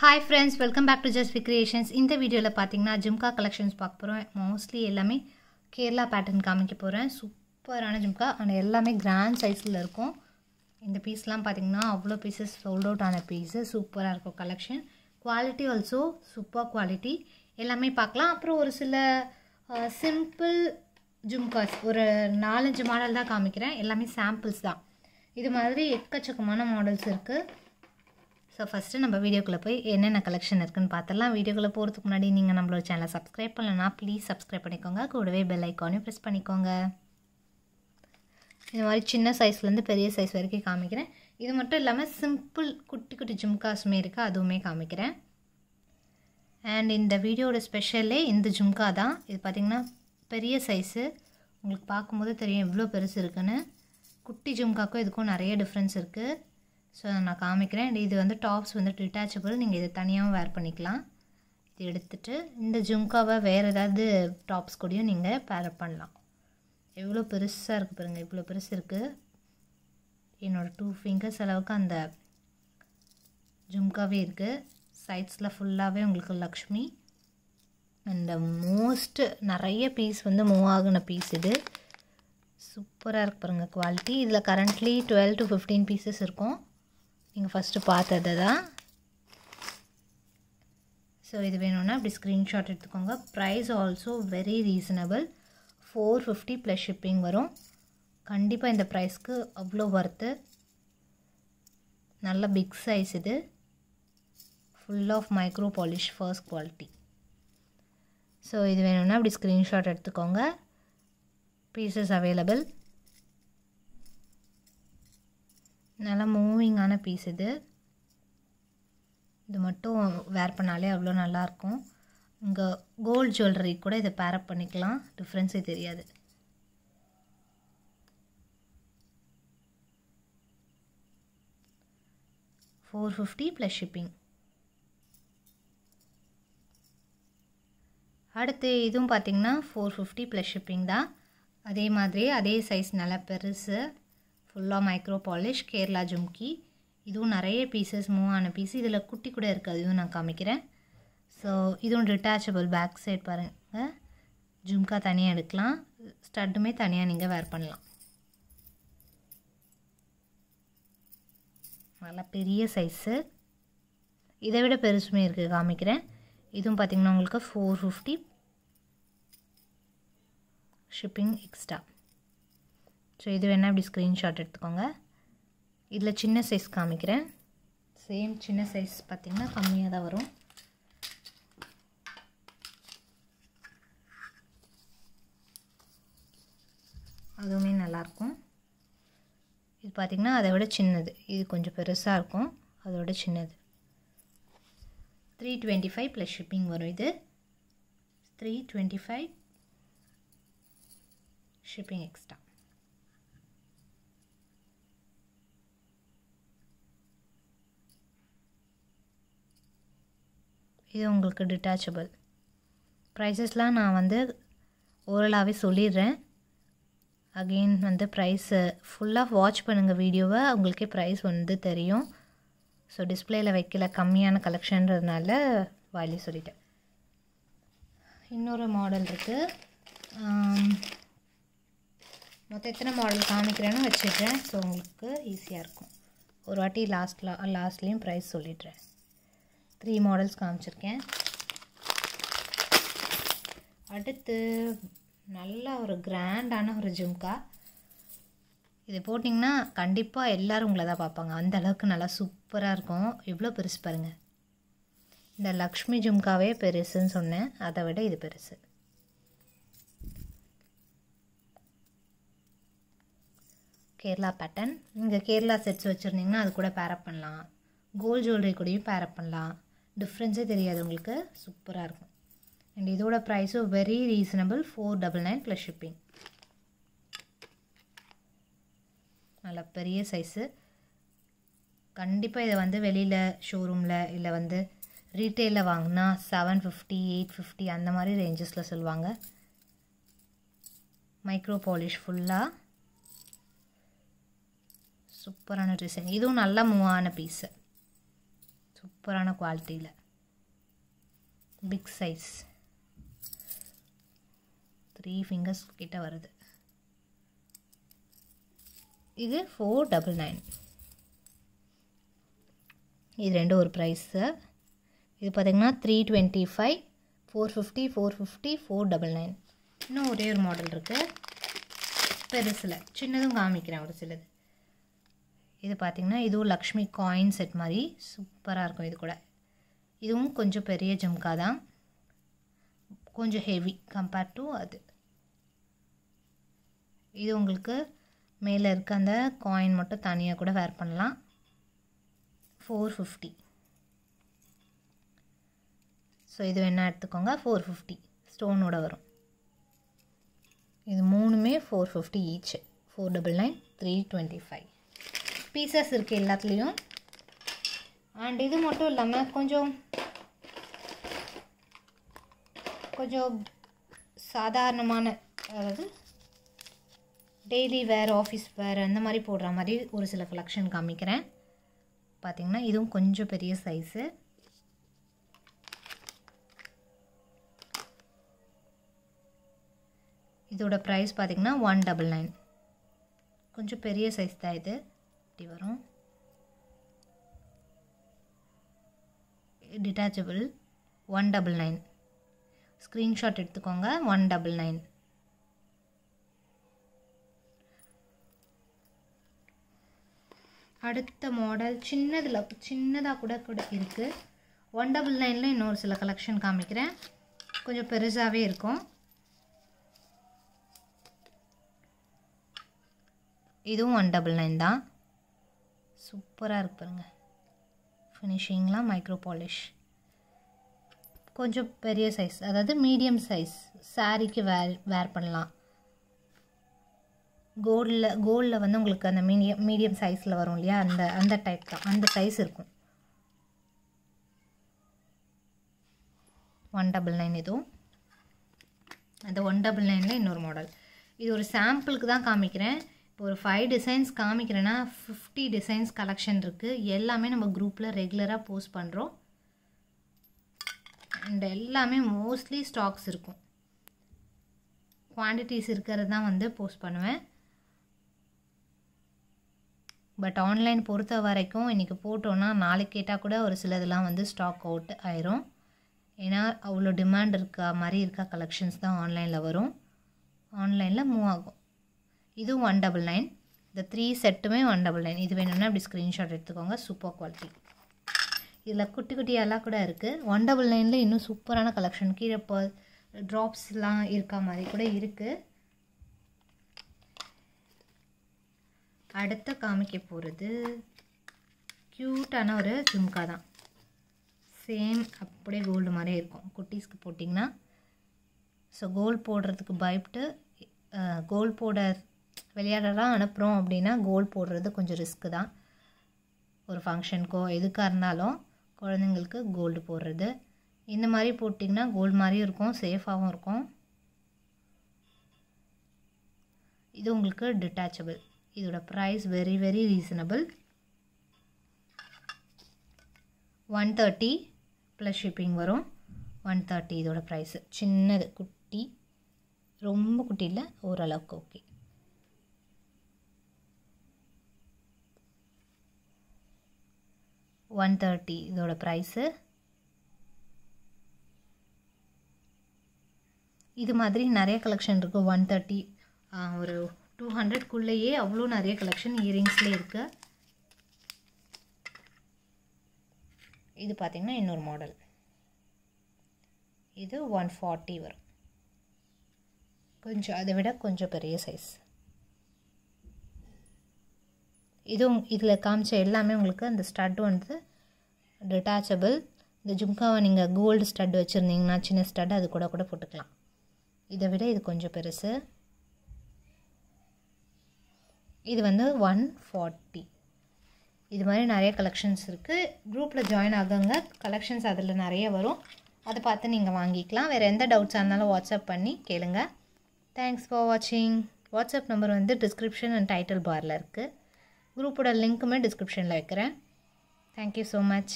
Hi friends welcome back to just creations இந்த வீடியோவில் பார்த்தீங்கன்னா ஜும்கா கலெக்ஷன்ஸ் பார்க்க போகிறோம் மோஸ்ட்லி எல்லாமே கேரளா பேட்டர்ன் காமிக்க போகிறேன் சூப்பரான ஜும்கா ஆனால் எல்லாமே கிராண்ட் சைஸில் இருக்கும். இந்த பீஸ்லாம் பார்த்தீங்கன்னா அவ்வளோ பீசஸ் சோல்ட் அவுட் ஆன பீஸு சூப்பராக இருக்கும் collection quality also super quality எல்லாமே பார்க்கலாம். அப்புறம் ஒரு சில சிம்பிள் ஜும்காஸ் ஒரு நாலஞ்சு மாடல் தான் காமிக்கிறேன். எல்லாமே சாம்பிள்ஸ் தான். இது மாதிரி எக்கச்சக்கமான மாடல்ஸ் இருக்குது ஸோ ஃபஸ்ட்டு நம்ம வீடியோக்குள்ளே போய் என்னென்ன கலெக்ஷன் இருக்குன்னு பார்த்துடலாம். வீடியோக்குள்ளே போகிறதுக்கு முன்னாடி நீங்கள் நம்மளோட சேனலை சப்ஸ்கிரைப் பண்ணலன்னா ப்ளீஸ் சப்ஸ்கிரைப் பண்ணிக்கோங்க. கூடவே பெல் ஐக்கானையும் ப்ரெஸ் பண்ணிக்கோங்க. இந்த மாதிரி சின்ன சைஸ்லேருந்து பெரிய சைஸ் வரைக்கும் காமிக்கிறேன். இது மட்டும் இல்லாமல் சிம்பிள் குட்டி குட்டி ஜும்காஸுமே இருக்குது அதுவுமே காமிக்கிறேன். அண்ட் இந்த வீடியோட ஸ்பெஷலே இந்த ஜும்கா தான். இது பார்த்திங்கன்னா பெரிய சைஸு உங்களுக்கு பார்க்கும்போது தெரியும் எவ்வளோ பெருசு இருக்குன்னு. குட்டி ஜும்காக்கும் இதுக்கும் நிறைய டிஃப்ரென்ஸ் இருக்குது ஸோ நான் காமிக்கிறேன். இது வந்து டாப்ஸ் வந்து டிட்டாச்சபிள் நீங்கள் இதை தனியாகவும் வேர் பண்ணிக்கலாம். இது எடுத்துகிட்டு இந்த ஜும்காவை வேறு ஏதாவது டாப்ஸ் கூடயும் நீங்கள் பேரப் பண்ணலாம். எவ்வளோ பெருசாக இருக்குது பாருங்கள் இவ்வளோ பெருசு இருக்குது என்னோடய டூ ஃபிங்கர்ஸ் அளவுக்கு அந்த ஜும்காவே இருக்குது சைட்ஸில் ஃபுல்லாகவே உங்களுக்கு லக்ஷ்மி. அண்ட் மோஸ்ட் நிறைய பீஸ் வந்து மூவ் ஆகின பீஸ் இது. சூப்பராக இருக்கு பாருங்கள் குவாலிட்டி இதில் currently twelve to fifteen pieces இருக்கும். நீங்கள் ஃபஸ்ட்டு பார்த்தது தான் ஸோ இது வேணும்னா அப்படி ஸ்க்ரீன்ஷாட் எடுத்துக்கோங்க. Price also very reasonable four fifty plus shipping வரும். கண்டிப்பாக இந்த ப்ரைஸ்க்கு அவ்வளோ ஒர்த்து நல்ல பிக் சைஸ் இது. Full of micro polish first quality so இது வேணும்னா அப்படி ஸ்க்ரீன்ஷாட் எடுத்துக்கோங்க. பீசஸ் அவைலபிள் நல்லா மூவிங்கான பீஸ் இது. இது மட்டும் வேர் பண்ணாலே அவ்வளோ நல்லாயிருக்கும் இங்கே கோல்டு ஜுவல்லரி கூட இதை பேரப் பண்ணிக்கலாம். டிஃப்ரென்ஸே தெரியாது. ஃபோர் ஃபிஃப்டி ப்ளஸ் ஷிப்பிங் அடுத்து இதுவும் பார்த்திங்கன்னா ஃபோர் ஃபிஃப்டி ப்ளஸ் ஷிப்பிங் தான். அதே மாதிரி அதே சைஸ் நல்லா பெருசு. ஃபுல்லாக மைக்ரோ பாலிஷ் கேரளா ஜும்கி. இதுவும் நிறைய பீசஸ் மூவ் ஆன பீஸ் இதில் குட்டி கூட இருக்குது அதுவும் நான் காமிக்கிறேன். ஸோ இதுவும் டிட்டாச்சபிள் பேக் சைட் பாருங்கள் ஜும்கா தனியாக எடுக்கலாம். ஸ்டட்டுமே தனியாக நீங்கள் வேர் பண்ணலாம். நல்லா பெரிய சைஸு இதை விட பெருசுமே இருக்குது காமிக்கிறேன். இதுவும் பார்த்திங்கன்னா உங்களுக்கு four fifty shipping extra so இது வேணால் இப்படி ஸ்க்ரீன்ஷாட் எடுத்துக்கோங்க. இதில் சின்ன சைஸ் காமிக்கிறேன். சேம் சின்ன சைஸ் பார்த்திங்கன்னா கம்மியாக தான் வரும். அதுவுமே நல்லாயிருக்கும் இது பார்த்திங்கன்னா அதை விட சின்னது. இது கொஞ்சம் பெருசாக இருக்கும். அதோட சின்னது. Three twenty five plus shipping வரும் இது. Three twenty five shipping extra இது உங்களுக்கு டிட்டாச்சபிள் ப்ரைஸஸ்லாம் நான் வந்து ஓரலாகவே சொல்லிடுறேன். அகெயின் வந்து ப்ரைஸு ஃபுல்லாக வாட்ச் பண்ணுங்கள் வீடியோவை. உங்களுக்கே ப்ரைஸ் வந்து தெரியும். ஸோ டிஸ்பிளேயில் வைக்கல கம்மியான கலெக்ஷன்றதுனால வாயிலே சொல்லிட்டேன். இன்னொரு மாடல் இருக்குது மொத்தம் எத்தனை மாடல் காமிக்கிறேன்னு வச்சுடுறேன். ஸோ உங்களுக்கு ஈஸியாக இருக்கும். ஒரு வாட்டி லாஸ்ட்லாம் லாஸ்ட்லேயும் ப்ரைஸ் சொல்லிடுறேன். த்ரீ மாடல்ஸ் காமிச்சிருக்கேன். அடுத்து நல்ல ஒரு கிராண்டான ஒரு ஜும்கா இது போட்டிங்கன்னா கண்டிப்பாக எல்லோரும் உங்களை தான் பார்ப்பாங்க. அந்த அளவுக்கு நல்லா சூப்பராக இருக்கும். எவ்வளோ பெருசு பாருங்கள் இந்த லக்ஷ்மி ஜும்காவே பெருசுன்னு சொன்னேன். அதை விட இது பெருசு. கேரளா பேட்டர்ன் இங்கே கேரளா செட்ஸ் வச்சுருந்தீங்கன்னா அது கூட பேரப் பண்ணலாம். கோல்ட் ஜுவல்லரி கூடயும் பேரப் பண்ணலாம். டிஃப்ரென்ஸே தெரியாது உங்களுக்கு. சூப்பராக இருக்கும். அண்ட் இதோட ப்ரைஸும் very reasonable four double nine plus shipping நல்ல பெரிய சைஸு கண்டிப்பாக இதை வந்து வெளியில் ஷோரூமில் இல்லை வந்து ரீட்டெயிலில் வாங்கினா செவன் ஃபிஃப்டி எயிட் ஃபிஃப்டி அந்த மாதிரி ரேஞ்சஸில் சொல்லுவாங்க. மைக்ரோ பாலிஷ் ஃபுல்லாக சூப்பரான டிசைன் இதுவும் நல்லா மூவான பீஸு சூப்பரான குவாலிட்டியில். பிக் சைஸ் த்ரீ ஃபிங்கர்ஸ் கிட்ட வருது. இது ஃபோர் டபுள் நைன் இது ரெண்டும் ஒரு ப்ரைஸு இது பார்த்திங்கன்னா three twenty five four fifty four fifty four double nine இன்னும் ஒரே ஒரு மாடல் இருக்குது பெருசில். சின்னதும் காமிக்கிறேன் ஒரு சிலது. இது பார்த்திங்கன்னா இதுவும் லக்ஷ்மி காயின் செட் மாதிரி சூப்பராக இருக்கும் இது கூட. இதுவும் கொஞ்சம் பெரிய ஜும்கா தான். கொஞ்சம் ஹெவி கம்பேர்ட் டு அது. இது உங்களுக்கு மேலே இருக்க அந்த காயின் மட்டும் தனியாக கூட வேர் பண்ணலாம். ஃபோர் ஃபிஃப்டி ஸோ இது வேணால் எடுத்துக்கோங்க ஃபோர் ஃபிஃப்டி ஸ்டோனோட வரும். இது மூணுமே four fifty each four double nine three twenty five pieces இருக்குது எல்லாத்துலேயும். அண்ட் இது மட்டும் இல்லாமல் கொஞ்சம் கொஞ்சம் சாதாரணமான அதாவது டெய்லி வேர் ஆஃபீஸ் வேர் அந்த மாதிரி போடுற மாதிரி ஒரு சில கலெக்ஷன் காமிக்கிறேன். பார்த்திங்கன்னா இதுவும் கொஞ்சம் பெரிய சைஸு இதோட ப்ரைஸ் பார்த்திங்கன்னா ஒன் டபுள் நைன் கொஞ்சம் பெரிய சைஸ் தான் இது. இப்படி வரும். Detachable one double nine screenshot எடுத்துக்கோங்க ஒன் டபுள் நைன் அடுத்த மாடல் சின்னதில் சின்னதாக கூட கூட இருக்குது ஒன் டபுள் நைனில் இன்னொரு சில கலெக்ஷன் காமிக்கிறேன். கொஞ்சம் பெருசாகவே இருக்கும். இதுவும் ஒன் டபுள் நைன் தான். சூப்பராக இருக்கு பாருங்கள் ஃபினிஷிங்லாம் மைக்ரோ பாலிஷ் கொஞ்சம் பெரிய சைஸ் அதாவது மீடியம் சைஸ் சாரீக்கு வேர் வேர் பண்ணலாம். கோல்டில் கோல்டில் வந்து உங்களுக்கு அந்த மீடியம் மீடியம் சைஸில் வரும் இல்லையா? அந்த அந்த டைப் தான். அந்த சைஸ் இருக்கும். ஒன் டபுள் நைன் இதுவும். அந்த ஒன் டபுள் நைனில் இன்னொரு மாடல் இது ஒரு சாம்பிளுக்கு தான் காமிக்கிறேன். இப்போ ஒரு ஃபைவ் டிசைன்ஸ் காமிக்கிறேன்னா ஃபிஃப்டி டிசைன்ஸ் கலெக்ஷன் இருக்குது எல்லாமே நம்ம குரூப்பில் ரெகுலராக போஸ்ட் பண்ணுறோம் அண்ட் எல்லாமே மோஸ்ட்லி ஸ்டாக்ஸ் இருக்கும். குவான்டிட்டிஸ் இருக்கிறது தான் வந்து போஸ்ட் பண்ணுவேன். பட் ஆன்லைன் பொறுத்த வரைக்கும் இன்றைக்கி போட்டோன்னா நாளைக்கு கேட்டால் கூட ஒரு சிலதெல்லாம் வந்து ஸ்டாக் அவுட் ஆயிரும். ஏன்னா அவ்வளோ டிமாண்ட் இருக்க மாதிரி இருக்க கலெக்ஷன்ஸ் தான் ஆன்லைனில் வரும். ஆன்லைனில் மூவ் ஆகும். இதுவும் ஒன் டபுள் நைன் இந்த த்ரீ செட்டுமே ஒன் டபுள் நைன் இது வேணும்னா இப்படி ஸ்க்ரீன்ஷாட் எடுத்துக்கோங்க. சூப்பர் குவாலிட்டி இதில் குட்டி குட்டியெல்லாம் கூட இருக்குது ஒன் டபுள் நைனில் இன்னும் சூப்பரான கலெக்ஷன் கீழே இப்போ ட்ராப்ஸ்லாம் இருக்க மாதிரி கூட இருக்குது அடுத்த காமிக்க போகிறது க்யூட்டான ஒரு ஜும்கா தான். சேம் அப்படியே கோல்டு மாதிரியே இருக்கும். குட்டீஸ்க்கு போட்டிங்கன்னா ஸோ கோல்டு போடுறதுக்கு பயப்பட்டு கோல்டு போட விளையாடலாம் அனுப்புகிறோம் அப்படின்னா கோல் போடுறது கொஞ்சம் ரிஸ்க்கு தான். ஒரு ஃபங்க்ஷனுக்கோ எதுக்காக இருந்தாலும் குழந்தைங்களுக்கு கோல்டு போடுறது. இந்த மாதிரி போட்டிங்கன்னா கோல்டு மாதிரியும் இருக்கும் சேஃபாகவும் இருக்கும். இது உங்களுக்கு டிட்டாச்சபிள் இதோட price very very reasonable one thirty plus shipping வரும். ஒன் தேர்ட்டி இதோட ப்ரைஸு சின்னது குட்டி. ரொம்ப குட்டி இல்லை ஓரளவுக்கு ஓகே ஒன் தேர்ட்டி இதோட ப்ரைஸு இது மாதிரி நிறைய கலெக்ஷன் இருக்குது ஒன் தேர்ட்டி ஒரு டூ ஹண்ட்ரட்குள்ளேயே அவ்வளோ நிறைய கலெக்ஷன் இயரிங்ஸ்லேயே இருக்குது இது பார்த்திங்கன்னா இன்னொரு மாடல் இது ஒன் ஃபார்ட்டி வரும். கொஞ்சம் அதை விட கொஞ்சம் பெரிய சைஸ் இதுவும் இதில் காமிச்ச எல்லாமே உங்களுக்கு அந்த ஸ்டட் வந்து டிட்டாச்சபிள் இந்த ஜும்காவை நீங்கள் கோல்டு ஸ்டட் வச்சுருந்தீங்கன்னா சின்ன ஸ்டட் அது கூட கூட போட்டுக்கலாம். இதை விட இது கொஞ்சம் பெருசு. இது வந்து ஒன் ஃபார்ட்டி இது மாதிரி நிறைய கலெக்ஷன்ஸ் இருக்குது குரூப்பில் ஜாயின் ஆகுங்க. கலெக்ஷன்ஸ் அதில் நிறைய வரும். அதை பார்த்து நீங்கள் வாங்கிக்கலாம். வேறு எந்த டவுட்ஸாக இருந்தாலும் வாட்ஸ்அப் பண்ணி கேளுங்க. தேங்க்ஸ் ஃபார் வாட்சிங் வாட்ஸ்அப் நம்பர் வந்து டிஸ்கிரிப்ஷன் அண்ட் டைட்டில் பாரில் இருக்குது குரூப்போட லிங்க்குமே டிஸ்கிரிப்ஷனில் வைக்கிறேன். Thank you so much